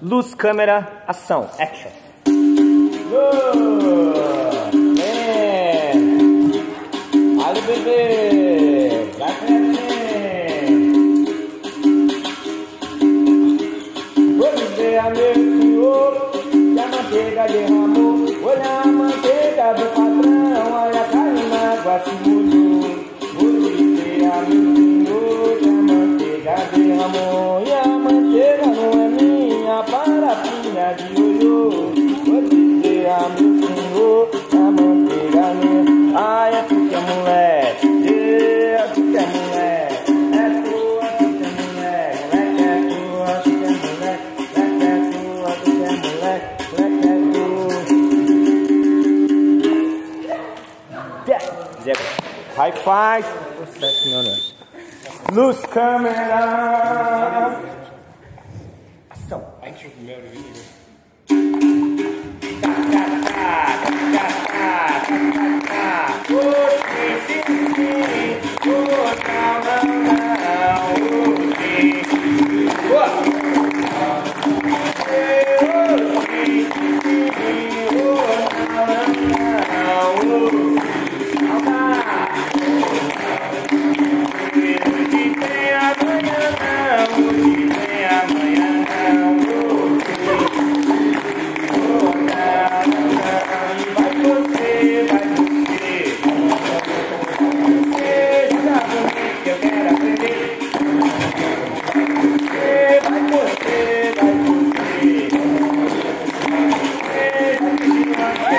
Luz, câmera, ação, action. Ali, bebê! Vai Vou dizer a meu senhor que a manteiga derramou. Olha a manteiga do patrão, olha caiu na água, se molhou. Vou dizer a que a manteiga derramou. Olho. Vou dizer a meu senhor que a manteiga não é. Ai, porque é moleque. Zero. High five. Sucesso, câmera. Ação. Caraca!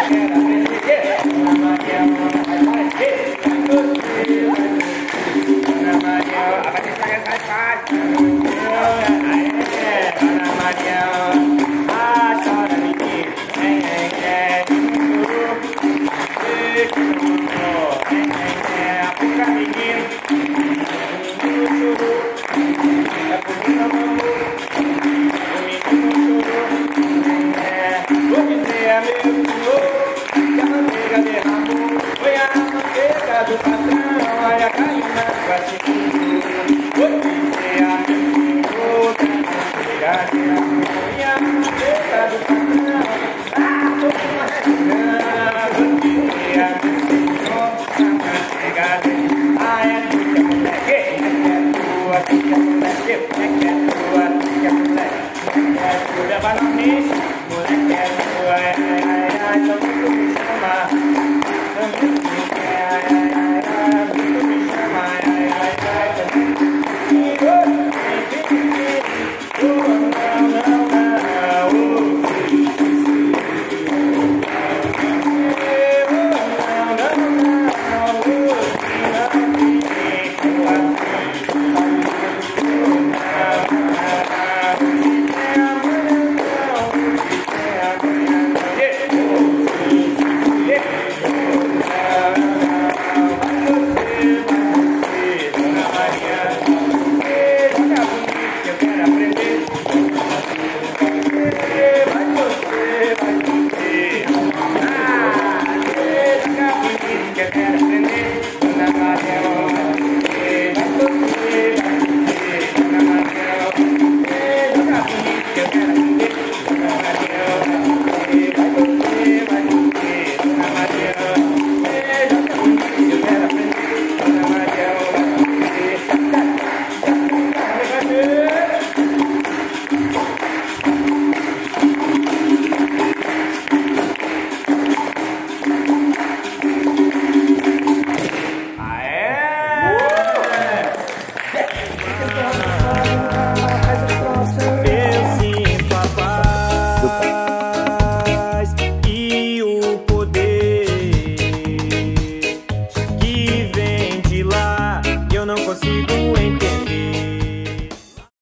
Que eu quero aprender, manteiga do patrão,